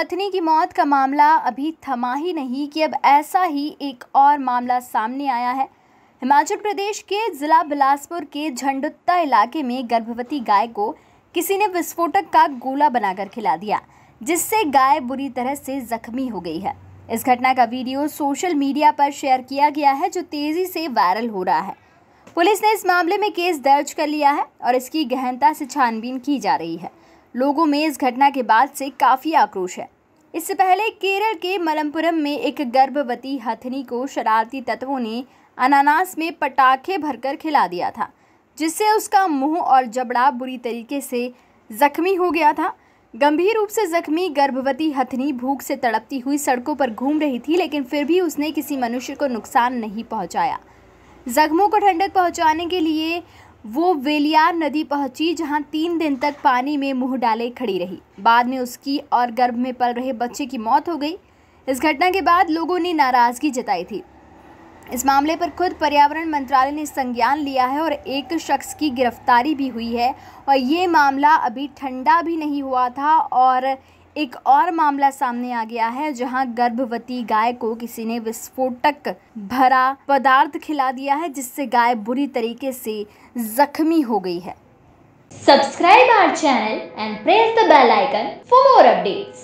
हथनी की मौत का मामला अभी थमा ही नहीं कि अब ऐसा ही एक और मामला सामने आया है। हिमाचल प्रदेश के जिला बिलासपुर के झंडुत्ता इलाके में गर्भवती गाय को किसी ने विस्फोटक का गोला बनाकर खिला दिया, जिससे गाय बुरी तरह से जख्मी हो गई है। इस घटना का वीडियो सोशल मीडिया पर शेयर किया गया है, जो तेज़ी से वायरल हो रहा है। पुलिस ने इस मामले में केस दर्ज कर लिया है और इसकी गहनता से छानबीन की जा रही है। लोगों में इस घटना के बाद से काफ़ी आक्रोश है। इससे पहले केरल के मलमपुरम में एक गर्भवती हथनी को शरारती तत्वों ने अनानास में पटाखे भरकर खिला दिया था, जिससे उसका मुँह और जबड़ा बुरी तरीके से जख्मी हो गया था। गंभीर रूप से जख्मी गर्भवती हथनी भूख से तड़पती हुई सड़कों पर घूम रही थी, लेकिन फिर भी उसने किसी मनुष्य को नुकसान नहीं पहुँचाया। जख्मों को ठंडक पहुँचाने के लिए वो वेलियार नदी पहुँची जहाँ तीन दिन तक पानी में मुँह डाले खड़ी रही। बाद में उसकी और गर्भ में पल रहे बच्चे की मौत हो गई। इस घटना के बाद लोगों ने नाराज़गी जताई थी। इस मामले पर खुद पर्यावरण मंत्रालय ने संज्ञान लिया है और एक शख्स की गिरफ्तारी भी हुई है और ये मामला अभी ठंडा भी नहीं हुआ था और एक और मामला सामने आ गया है, जहाँ गर्भवती गाय को किसी ने विस्फोटक भरा पदार्थ खिला दिया है, जिससे गाय बुरी तरीके से जख्मी हो गई है subscribe our channel and press the bell icon for more updates.